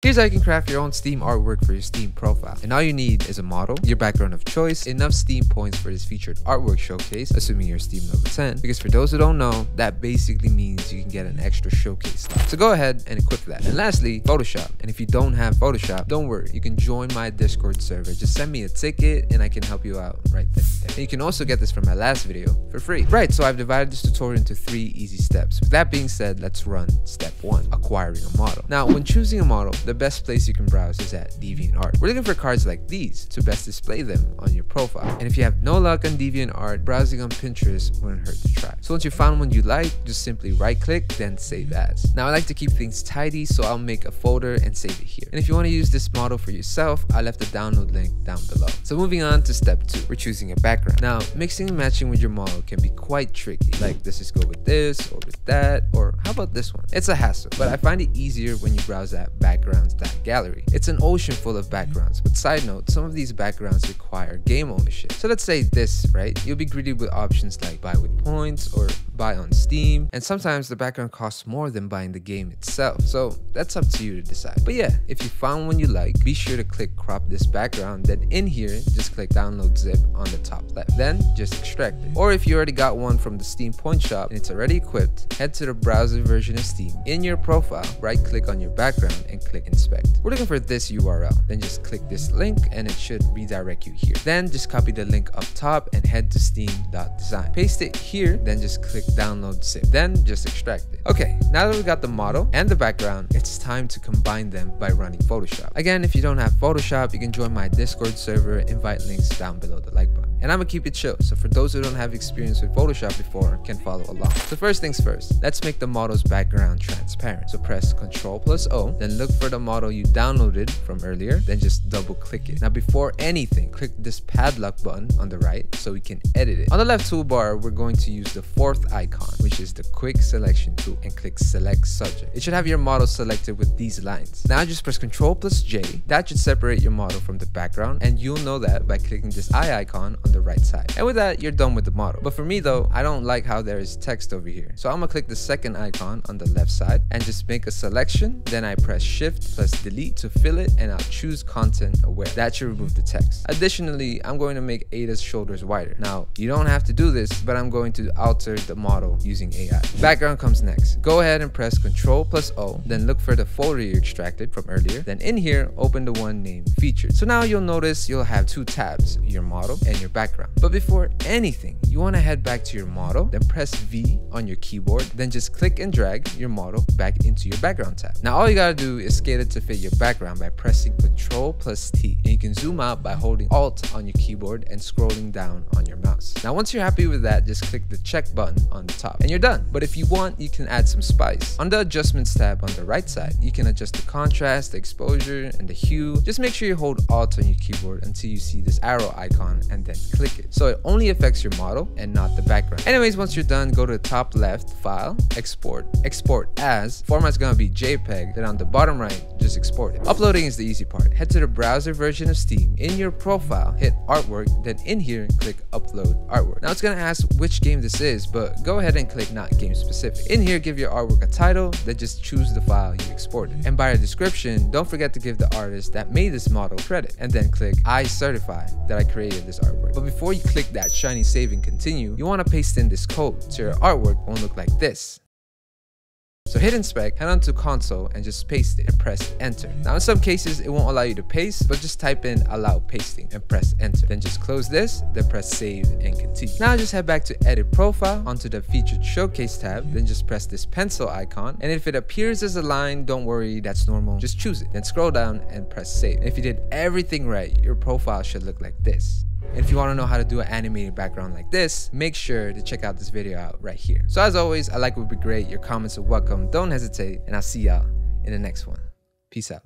Here's how you can craft your own Steam artwork for your Steam profile. And all you need is a model, your background of choice, enough Steam points for this featured artwork showcase, assuming you're Steam level 10. Because for those who don't know, that basically means you can get an extra showcase slot. So go ahead and equip that. And lastly, Photoshop. And if you don't have Photoshop, don't worry, you can join my Discord server. Just send me a ticket and I can help you out right then. And you can also get this from my last video for free. Right, so I've divided this tutorial into three easy steps. With that being said, let's run step one, acquiring a model. Now, when choosing a model, the best place you can browse is at DeviantArt. We're looking for cards like these to best display them on your profile. And if you have no luck on DeviantArt, browsing on Pinterest wouldn't hurt to try. So once you found one you like, just simply right click, then save as. Now I like to keep things tidy, so I'll make a folder and save it here. And if you want to use this model for yourself, I left the download link down below. So moving on to step two, we're choosing a background. Now mixing and matching with your model can be quite tricky. Like let's just go with this or with that, or how about this one? It's a hassle, but I find it easier when you browse at backgrounds gallery. It's an ocean full of backgrounds, but side note, some of these backgrounds require game ownership. So let's say this, right? You'll be greeted with options like buy with points or buy on Steam, and sometimes the background costs more than buying the game itself. So that's up to you to decide. But yeah, if you found one you like, be sure to click crop this background. Then in here, just click download zip on the top left. Then just extract it. Or if you already got one from the Steam Point Shop and it's already equipped, head to the browser version of Steam. In your profile, right click on your background and click inspect. We're looking for this URL. Then just click this link and it should redirect you here. Then just copy the link up top and head to steam.design. Paste it here, then just click download zip. Then just extract it. Okay, now that we got the model and the background, it's time to combine them by running Photoshop. Again, if you don't have Photoshop, you can join my Discord server, invite links down below the like button. And I'm gonna keep it chill, so for those who don't have experience with Photoshop before, can follow along. So first things first, let's make the model's background transparent. So press Ctrl plus O, then look for the model you downloaded from earlier, then just double click it. Now before anything, click this padlock button on the right so we can edit it. On the left toolbar, we're going to use the fourth icon, which is the quick selection tool, and click select subject. It should have your model selected with these lines. Now just press Ctrl plus J, that should separate your model from the background, and you'll know that by clicking this eye icon on the right side. And with that, you're done with the model. But for me though, I don't like how there is text over here. So I'm gonna click the second icon on the left side and just make a selection. Then I press shift plus delete to fill it and I'll choose content aware. That should remove the text. Additionally, I'm going to make Ada's shoulders wider. Now, you don't have to do this, but I'm going to alter the model using AI. Background comes next. Go ahead and press Ctrl plus O, then look for the folder you extracted from earlier. Then in here, open the one named featured. So now you'll notice you'll have two tabs, your model and your background. But before anything, you want to head back to your model, then press V on your keyboard, then just click and drag your model back into your background tab. Now all you gotta do is scale it to fit your background by pressing Ctrl plus T. And you can zoom out by holding Alt on your keyboard and scrolling down on your mouse. Now once you're happy with that, just click the check button on the top and you're done. But if you want, you can add some spice. On the adjustments tab on the right side, you can adjust the contrast, the exposure, and the hue. Just make sure you hold Alt on your keyboard until you see this arrow icon and then click it. So it only affects your model and not the background. Anyways, once you're done, go to the top left, File, Export, Export As. Format's gonna be JPEG, then on the bottom right, just export it. Uploading is the easy part. Head to the browser version of Steam. In your profile, hit Artwork, then in here, click Upload Artwork. Now it's gonna ask which game this is, but go ahead and click not game specific. In here, give your artwork a title, then just choose the file you exported. And by a description, don't forget to give the artist that made this model credit, and then click I certify that I created this artwork. But before you click that shiny save and continue, you want to paste in this code so your artwork won't look like this. So hit inspect, head on to console and just paste it and press enter. Now in some cases it won't allow you to paste, but just type in allow pasting and press enter. Then just close this, then press save and continue. Now just head back to edit profile onto the featured showcase tab, then just press this pencil icon. And if it appears as a line, don't worry, that's normal. Just choose it. Then scroll down and press save. And if you did everything right, your profile should look like this. And if you want to know how to do an animated background like this, make sure to check out this video out right here. So as always, a like would be great. Your comments are welcome. Don't hesitate. And I'll see y'all in the next one. Peace out.